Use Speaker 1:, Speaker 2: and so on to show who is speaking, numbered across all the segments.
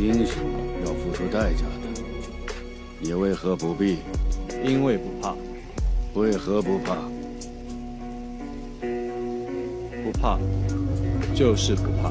Speaker 1: 英雄要付出代价的？你为何不必？因为不怕。为何不怕？不怕就是不怕。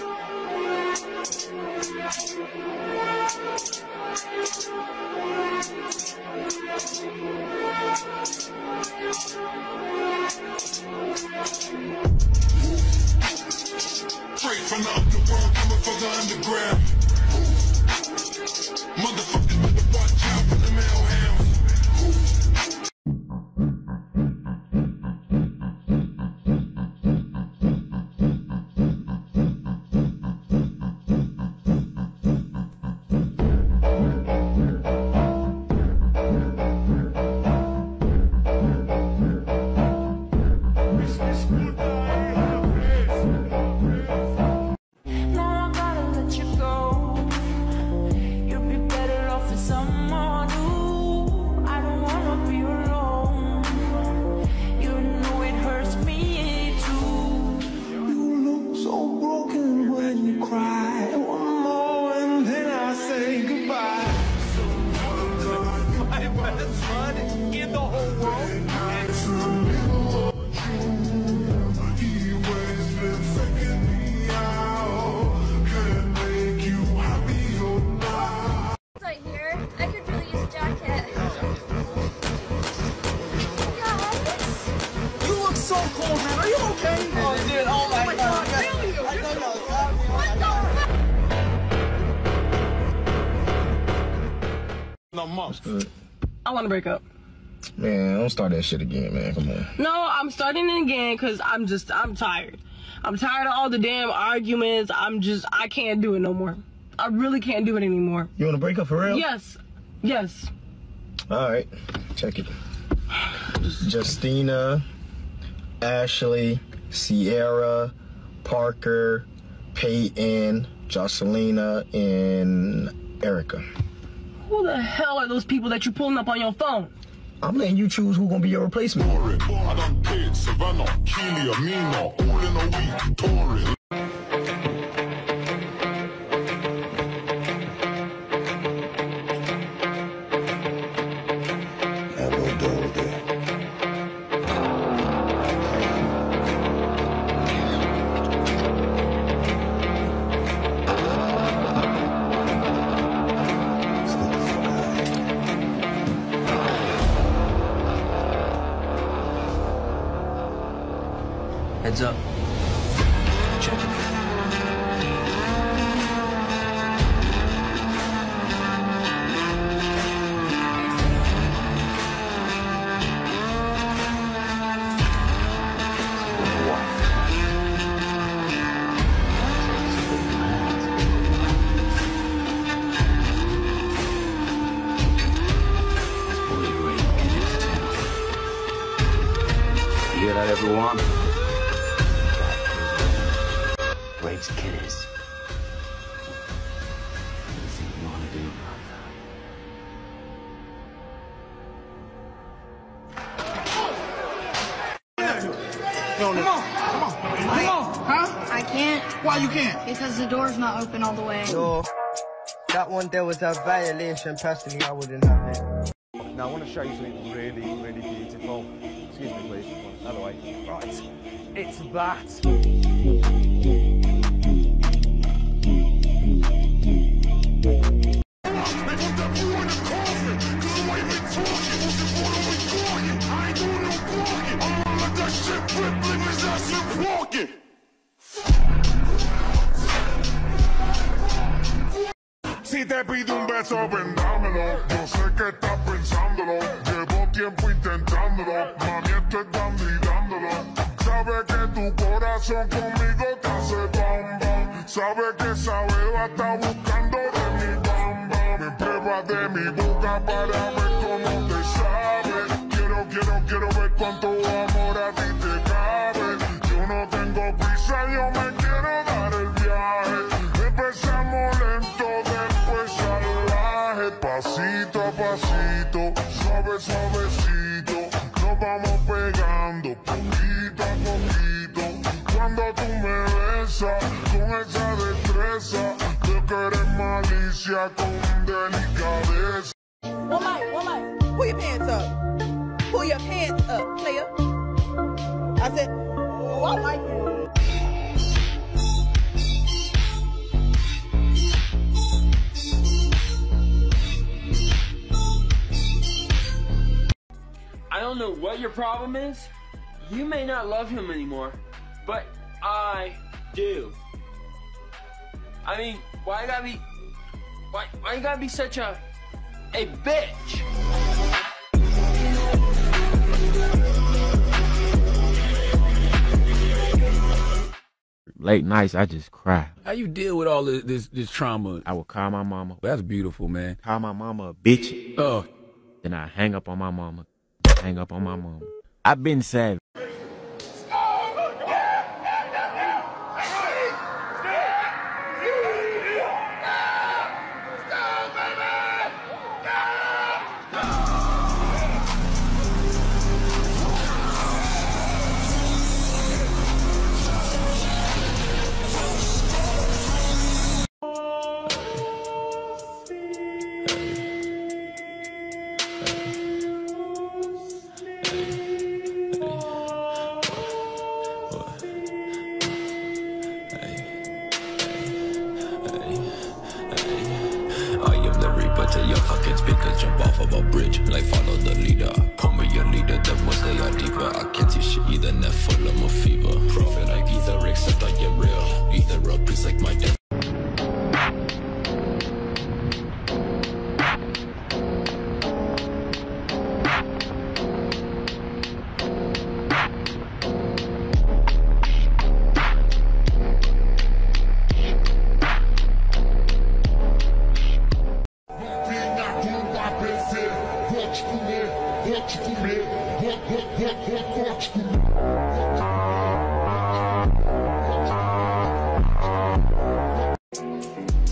Speaker 2: Straight from the underworld, coming from the underground. Motherfucker. Break up.
Speaker 3: Man, don't start that shit again, man. Come on.
Speaker 2: No, I'm starting it again because I'm just, I'm tired. I'm tired of all the damn arguments. I'm just, I can't do it no more. I really can't do it anymore.
Speaker 3: You want to break up for real?
Speaker 2: Yes. Yes.
Speaker 3: All right. Check it. Justina, Ashley, Sierra, Parker, Peyton, Jocelina, and Erica.
Speaker 2: Who the hell are those people that you're pulling up on your phone?
Speaker 3: I'm letting you choose who's gonna be your replacement.
Speaker 4: I done paid Savannah, Keely, Amina, all in a week, touring.
Speaker 5: Heads up. Next kid is. Anything you want to do.
Speaker 6: I can't
Speaker 7: Why you can't?
Speaker 6: because the door's not open all the way.
Speaker 8: So that one there was a violation. Personally, I wouldn't have it.
Speaker 1: Now I want to show you something really, really beautiful. Excuse me, please. Out of the way. Right. It's that.
Speaker 4: Pido un beso, vendámelo. Yo sé que estás pensándolo. Llevo tiempo intentándolo. Mami, esto es dando y. Sabe que tu corazón conmigo te hace bam bam. Sabe que esa beba está buscando de mi bam bam. Me prueba de mi boca para ver cómo te sabe. Quiero, quiero, quiero ver cuánto amor a ti te cabe. Yo no tengo prisa, yo me quiero suavecito. Nos vamos pegando poquito a poquito. Cuando tú me besas con esa destreza, que eres malicia con delicadeza.
Speaker 9: One mic, one mic. Pull your pants up. Pull your pants up, player. I said, oh, I like it.
Speaker 10: I don't know what your problem is. You may not love him anymore, but I do. I mean, why you gotta be, why, why you gotta be such a, a bitch?
Speaker 11: Late nights, I just cry.
Speaker 7: How you deal with all this this, this trauma?
Speaker 11: I would call my mama,
Speaker 7: That's beautiful, man.
Speaker 11: call my mama a bitch,
Speaker 7: Oh,
Speaker 11: then I hang up on my mama, hang up on my mama. I've been savage.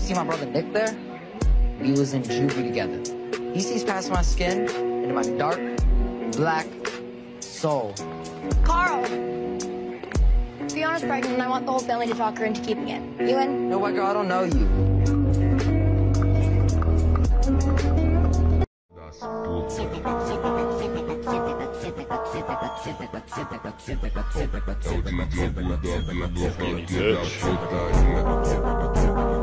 Speaker 12: See my brother Nick there? We was in juvie together. He sees past my skin into my dark, black soul.
Speaker 6: Carl! Fiona's pregnant and I want the whole family to talk her into keeping it. You in?
Speaker 12: No, white girl, I don't know you.
Speaker 4: LGBTQ+,